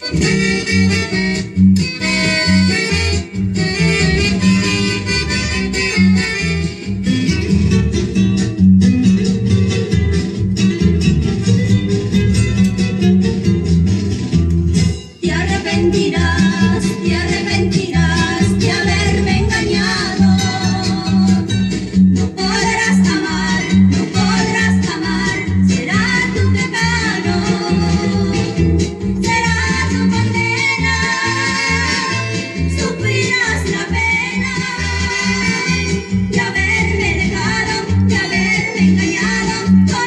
Te arrepentirás. Bye.